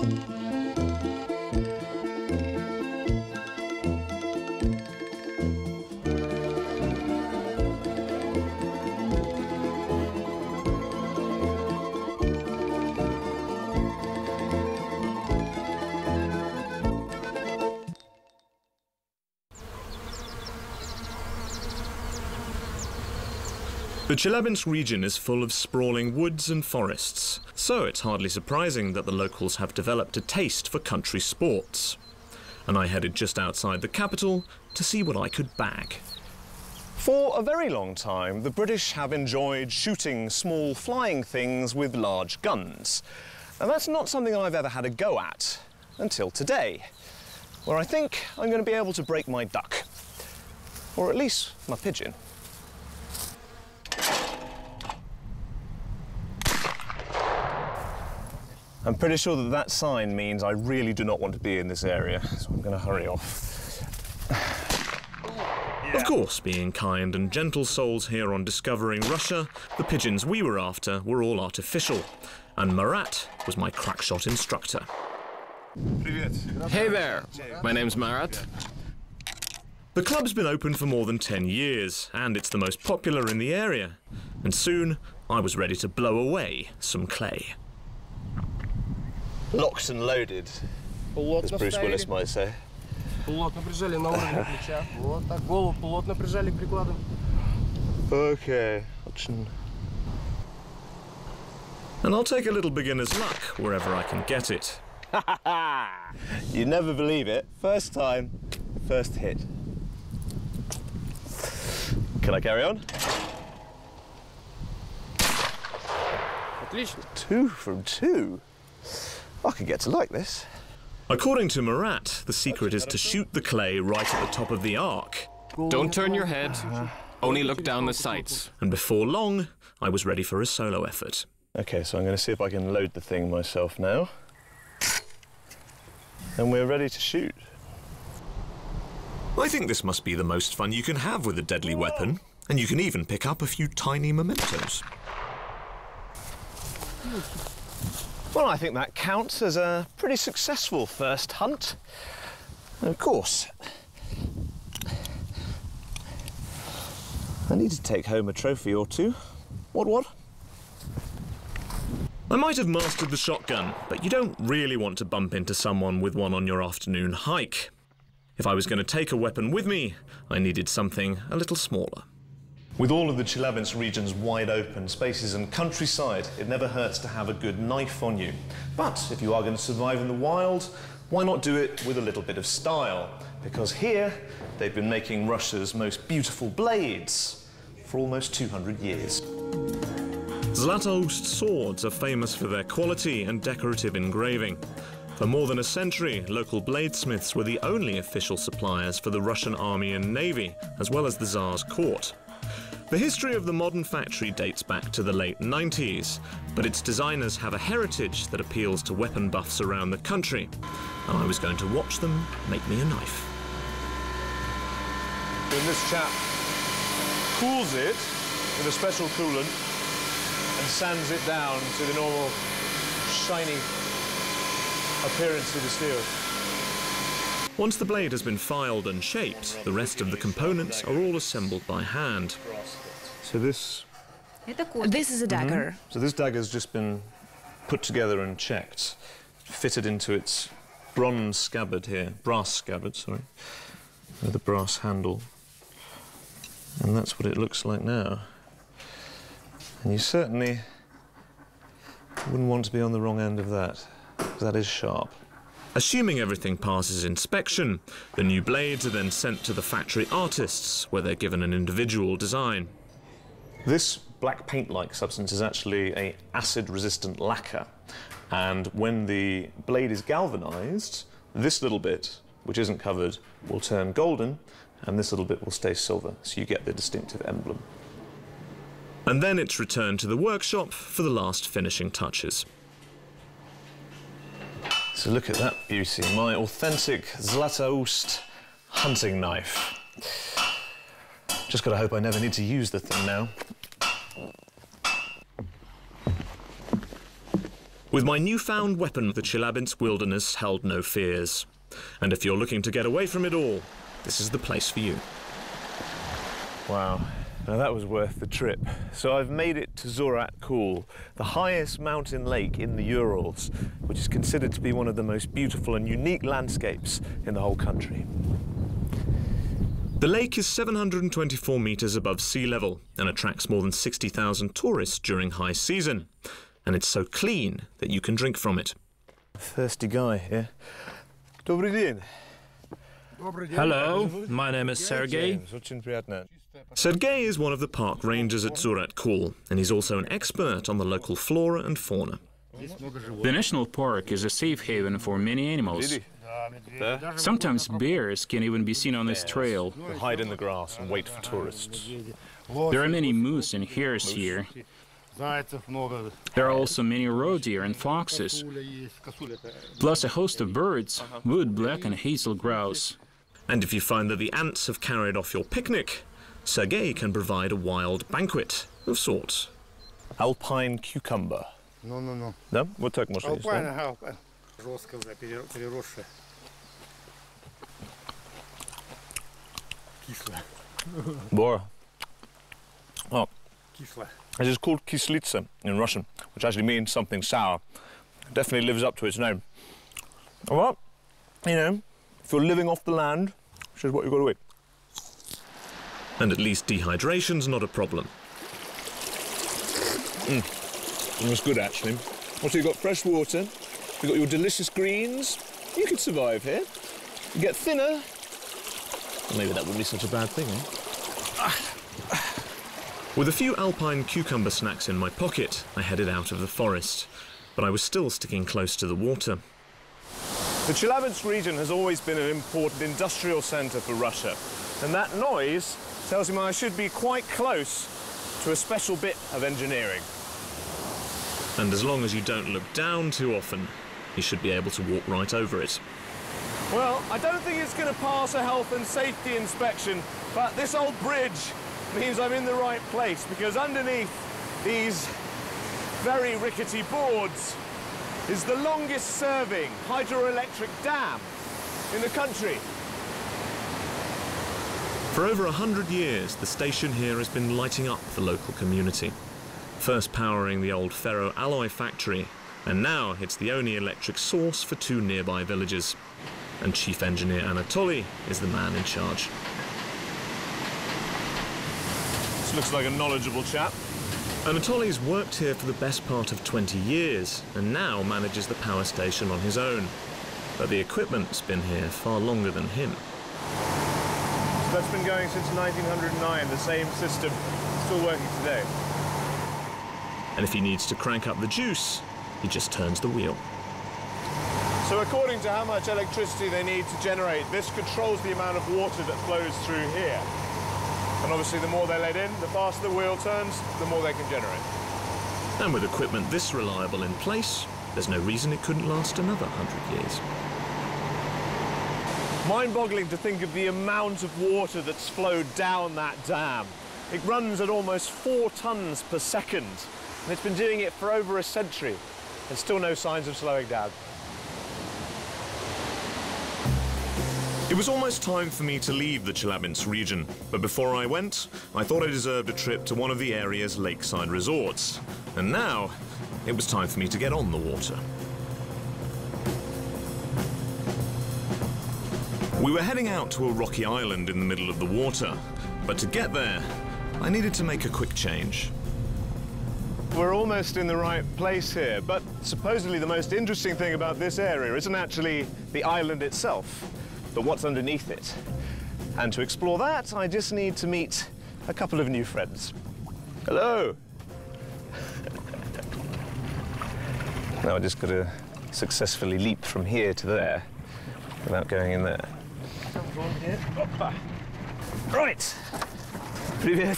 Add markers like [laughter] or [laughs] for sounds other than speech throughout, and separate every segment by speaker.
Speaker 1: Thank you. The Chelyabinsk region is full of sprawling woods and forests, so it's hardly surprising that the locals have developed a taste for country sports. And I headed just outside the capital to see what I could bag.
Speaker 2: For a very long time, the British have enjoyed shooting small flying things with large guns. And that's not something I've ever had a go at until today, where I think I'm going to be able to break my duck. Or at least my pigeon. I'm pretty sure that that sign means I really do not want to be in this area, so I'm going to hurry off.
Speaker 1: Of course, being kind and gentle souls here on Discovering Russia, the pigeons we were after were all artificial, and Marat was my crackshot instructor.
Speaker 3: Hey there, my name's Marat.
Speaker 1: The club's been open for more than 10 years, and it's the most popular in the area. And soon, I was ready to blow away some clay
Speaker 2: Locked and loaded, as Bruce Willis might say.
Speaker 4: Плотно прижали на уровне плеча. [laughs] Вот так, голову плотно прижали к прикладу.
Speaker 2: Okay.
Speaker 1: And I'll take a little beginner's luck wherever I can get it. [laughs]
Speaker 2: you never believe it. First time, first hit. Can I carry on?
Speaker 4: Отлично.
Speaker 2: Two from two. I could get to like this.
Speaker 1: According to Marat, the secret is to shoot the clay right at the top of the arc.
Speaker 3: Don't turn your head, only look down the sights.
Speaker 1: And before long, I was ready for a solo effort.
Speaker 2: Okay, so I'm going to see if I can load the thing myself now. And we're ready to shoot.
Speaker 1: I think this must be the most fun you can have with a deadly weapon, and you can even pick up a few tiny mementos.
Speaker 2: Well, I think that counts as a pretty successful first hunt. And of course, I need to take home a trophy or two. What, what?
Speaker 1: I might have mastered the shotgun, but you don't really want to bump into someone with one on your afternoon hike. If I was going to take a weapon with me, I needed something a little smaller.
Speaker 2: With all of the Chelyabinsk region's wide open spaces and countryside, it never hurts to have a good knife on you. But if you are going to survive in the wild, why not do it with a little bit of style? Because here, they've been making Russia's most beautiful blades for almost 200 years.
Speaker 1: Zlatoust swords are famous for their quality and decorative engraving. For more than a century, local bladesmiths were the only official suppliers for the Russian army and navy, as well as the Tsar's court. The history of the modern factory dates back to the late 90s, but its designers have a heritage that appeals to weapon buffs around the country, and I was going to watch them make me a knife.
Speaker 2: When this chap cools it with a special coolant and sands it down to the normal shiny appearance of the steel.
Speaker 1: Once the blade has been filed and shaped, the rest of the components are all assembled by hand.
Speaker 2: So this,
Speaker 5: This is a mhm. dagger.
Speaker 2: so this dagger's just been put together and checked, fitted into its bronze scabbard here, brass scabbard, sorry, with a brass handle. And that's what it looks like now. And you certainly wouldn't want to be on the wrong end of that, 'cause that is sharp.
Speaker 1: Assuming everything passes inspection, the new blades are then sent to the factory artists, where they're given an individual design.
Speaker 2: This black paint-like substance is actually a acid-resistant lacquer, and when the blade is galvanized, this little bit, which isn't covered, will turn golden, and this little bit will stay silver, so you get the distinctive emblem.
Speaker 1: And then it's returned to the workshop for the last finishing touches.
Speaker 2: So look at that beauty, my authentic Zlatoust hunting knife. Just gotta hope I never need to use the thing now.
Speaker 1: With my newfound weapon, the Chelyabinsk wilderness held no fears. And if you're looking to get away from it all, this is the place for you.
Speaker 2: Wow. Now that was worth the trip. So I've made it to Zorat Kul, the highest mountain lake in the Urals, which is considered to be one of the most beautiful and unique landscapes in the whole country.
Speaker 1: The lake is 724 metres above sea level and attracts more than 60,000 tourists during high season. And it's so clean that you can drink from it.
Speaker 2: Thirsty guy here. Dobry
Speaker 6: Hello, my name is Sergey.
Speaker 1: Sergei is one of the park rangers at Zyuratkul, and he's also an expert on the local flora and fauna.
Speaker 6: The national park is a safe haven for many animals. Sometimes bears can even be seen on this trail.
Speaker 2: They hide in the grass and wait for tourists.
Speaker 6: There are many moose and hares here. There are also many roe deer and foxes, plus a host of birds, wood black and hazel grouse.
Speaker 1: And if you find that the ants have carried off your picnic, Sergei can provide a wild banquet of sorts.
Speaker 2: Alpine cucumber.
Speaker 7: Ну, ну, ну.
Speaker 2: No? What так можно есть,
Speaker 7: Алпайн,
Speaker 2: да?
Speaker 7: ага, алпайн. Жестко, да, пере- переросшая. Кислая.
Speaker 2: Bora. Oh,
Speaker 7: Кислая.
Speaker 2: It is called kislitsa in Russian, which actually means something sour. It definitely lives up to its name. Well, you know, if you're living off the land, this is what you've got to eat.
Speaker 1: And at least dehydration's not a problem.
Speaker 2: That's good, actually. Also, you've got fresh water, you've got your delicious greens. You could survive here. You get thinner. Maybe that wouldn't be such a bad thing, eh? [sighs]
Speaker 1: With a few alpine cucumber snacks in my pocket, I headed out of the forest. But I was still sticking close to the water.
Speaker 2: The Chelyabinsk region has always been an important industrial centre for Russia, and that noise tells me I should be quite close to a special bit of engineering.
Speaker 1: And as long as you don't look down too often, you should be able to walk right over it.
Speaker 2: Well, I don't think it's going to pass a health and safety inspection, but this old bridge means I'm in the right place because underneath these very rickety boards is the longest serving hydroelectric dam in the country.
Speaker 1: For over a hundred years, the station here has been lighting up the local community. First powering the old ferro alloy factory, and now it's the only electric source for two nearby villages. And Chief Engineer Anatoly is the man in charge.
Speaker 2: This looks like a knowledgeable chap.
Speaker 1: Anatoly's worked here for the best part of 20 years, and now manages the power station on his own. But the equipment's been here far longer than him.
Speaker 2: That's been going since 1909, the same system, still working today.
Speaker 1: And if he needs to crank up the juice, he just turns the wheel.
Speaker 2: So according to how much electricity they need to generate, this controls the amount of water that flows through here. And obviously the more they let in, the faster the wheel turns, the more they can generate.
Speaker 1: And with equipment this reliable in place, there's no reason it couldn't last another hundred years.
Speaker 2: Mind-boggling to think of the amount of water that's flowed down that dam. It runs at almost four tons per second, and it's been doing it for over a century, and still no signs of slowing down.
Speaker 1: It was almost time for me to leave the Chelyabinsk region, but before I went, I thought I deserved a trip to one of the area's lakeside resorts. And now, it was time for me to get on the water. We were heading out to a rocky island in the middle of the water, but to get there, I needed to make a quick change.
Speaker 2: We're almost in the right place here, but supposedly the most interesting thing about this area isn't actually the island itself, but what's underneath it. And to explore that, I just need to meet a couple of new friends. Hello! [laughs] now I just got to successfully leap from here to there without going in there. Right! Привет!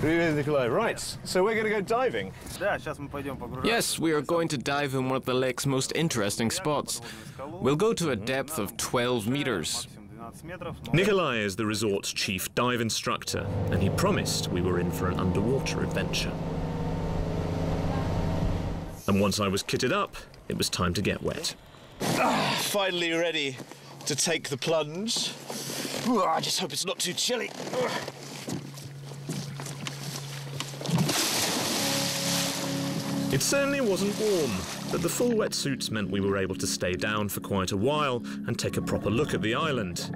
Speaker 2: Привет, Nikolai. Right, so we're going to go diving.
Speaker 7: Да, сейчас мы пойдем погружаться.
Speaker 3: Yes, we are going to dive in one of the lake's most interesting spots. We'll go to a depth of 12 meters.
Speaker 7: Максимум 12 метров. но-
Speaker 1: Nikolai is the resort's chief dive instructor, and he promised we were in for an underwater adventure.
Speaker 2: And once I was kitted up, it was time to get wet. [sighs]
Speaker 8: Finally ready to take the plunge. I just hope it's not too chilly.
Speaker 2: It certainly wasn't warm, but the full wetsuits meant we were able to stay down for quite a while and take a proper look at the island.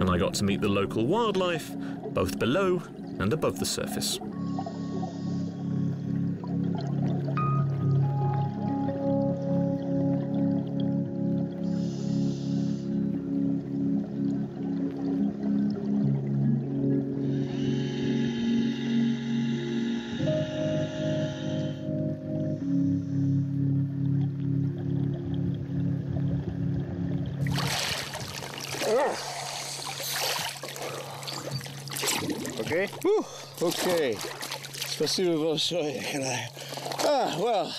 Speaker 2: And I got to meet the local wildlife, both below and above the surface.
Speaker 8: Okay? Whew. Okay. Let's see what else you. can I... Ah, well,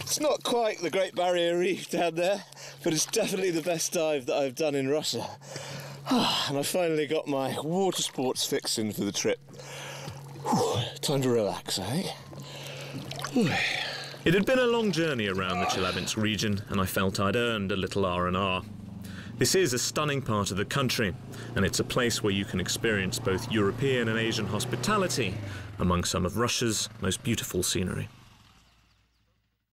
Speaker 8: it's not quite the Great Barrier Reef down there, but it's definitely the best dive that I've done in Russia. Ah, and I finally got my water sports fix in for the trip. Whew. Time to relax, I think. Whew.
Speaker 2: It had been a long journey around the Chelyabinsk region, and I felt I'd earned a little R&R. This is a stunning part of the country, and it's a place where you can experience both European and Asian hospitality among some of Russia's most beautiful scenery.